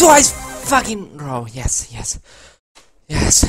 twice fucking row. Yes, yes, yes.